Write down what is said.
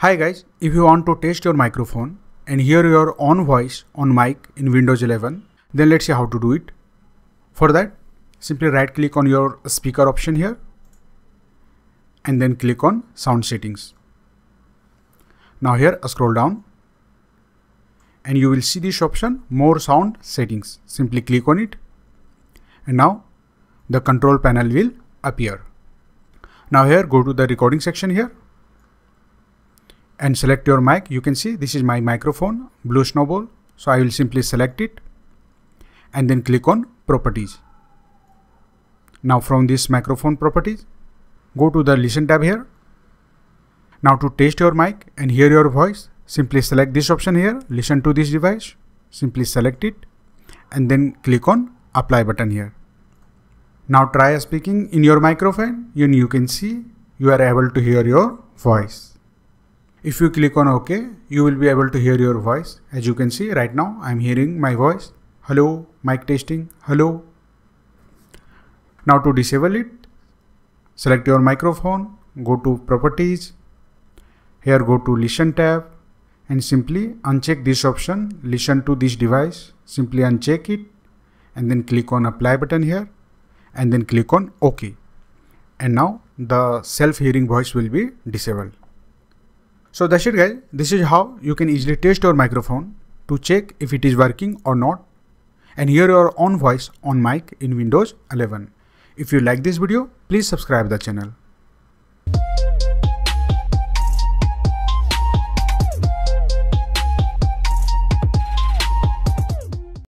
Hi guys, if you want to test your microphone and hear your own voice on mic in Windows 11, then let's see how to do it. For that, simply right click on your speaker option here and then click on sound settings. Now here scroll down and you will see this option more sound settings. Simply click on it and now the control panel will appear. Now here go to the recording section here and select your mic. You can see this is my microphone, Blue Snowball. So I will simply select it and then click on properties. Now from this microphone properties, go to the listen tab here. Now to test your mic and hear your voice, simply select this option here, listen to this device, simply select it and then click on apply button here. Now try speaking in your microphone and you can see you are able to hear your voice. If you click on OK, you will be able to hear your voice. As you can see right now, I'm hearing my voice. Hello, mic testing. Hello. Now to disable it, select your microphone, go to properties. Here go to listen tab and simply uncheck this option, listen to this device. Simply uncheck it and then click on apply button here and then click on OK. And now the self-hearing voice will be disabled. So that's it guys. This is how you can easily test your microphone to check if it is working or not and hear your own voice on mic in Windows 11. If you like this video, please subscribe the channel.